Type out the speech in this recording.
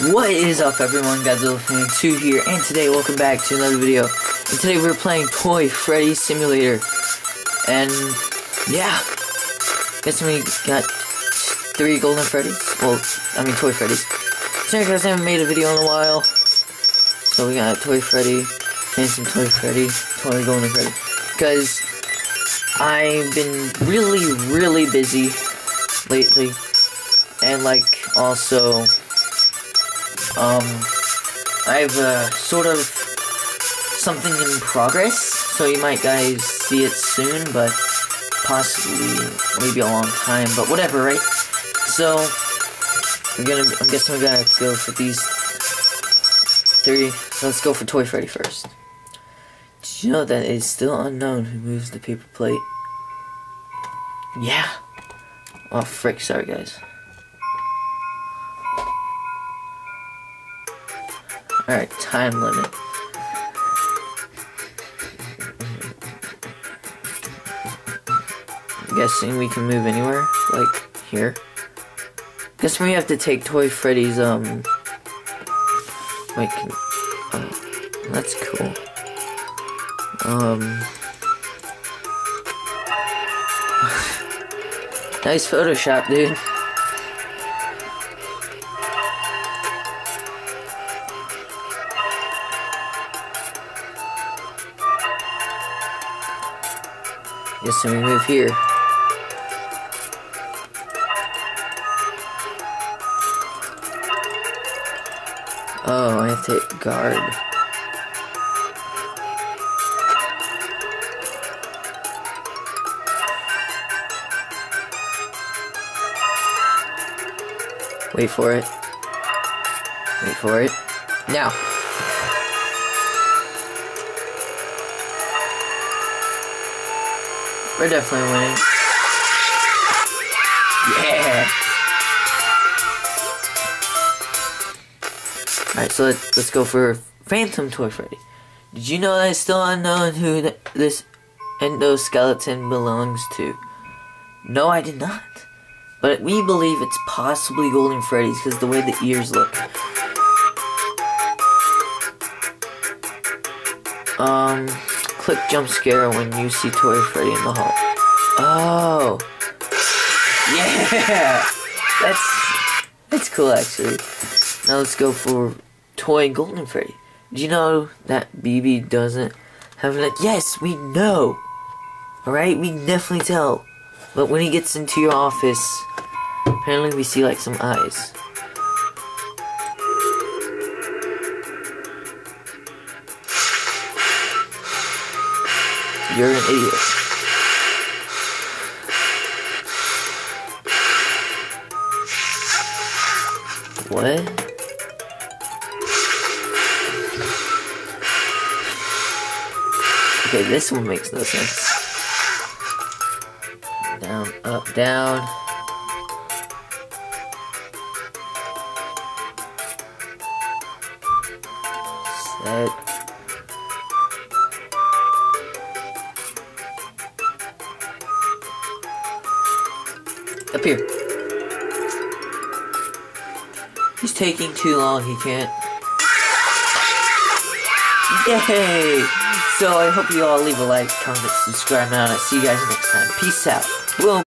What is up everyone, Godzilla Fan 2 here, and today welcome back to another video. And today we're playing Toy Freddy Simulator. And, yeah. Guess we got three Golden Freddys. Well, I mean Toy Freddys. Sorry guys, I haven't made a video in a while. So we got Toy Freddy, and some Toy Freddy, Toy Golden Freddy. Because I've been really, really busy lately. And like, also um, I have uh, sort of something in progress, so you might guys see it soon, but possibly maybe a long time, but whatever, right? So, I'm gonna, I'm guessing have to go for these three. Let's go for Toy Freddy first. Did you know that it's still unknown who moves the paper plate? Yeah. Oh, frick, sorry guys. Alright, time limit. I'm guessing we can move anywhere, like here. Guess we have to take Toy Freddy's, um... Wait, can, oh, that's cool. Um... nice Photoshop, dude. Yes, so we move here. Oh, I have to hit guard. Wait for it. Wait for it. Now. We're definitely winning. Yeah! Alright, so let's, let's go for Phantom Toy Freddy. Did you know that it's still unknown who th this endoskeleton belongs to? No, I did not. But we believe it's possibly Golden Freddy's because the way the ears look. Um click jump scare when you see Toy Freddy in the hall. Oh. Yeah! That's that's cool actually. Now let's go for Toy Golden Freddy. Do you know that BB doesn't have that? Yes, we know. Alright, we definitely tell. But when he gets into your office, apparently we see like some eyes. You're an idiot. What? Okay, this one makes no sense. Down, up, down. Set. Up here. He's taking too long, he can't. Yay! So I hope you all leave a like, comment, subscribe, and I'll see you guys next time. Peace out. Boom.